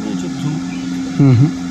Mm-hmm.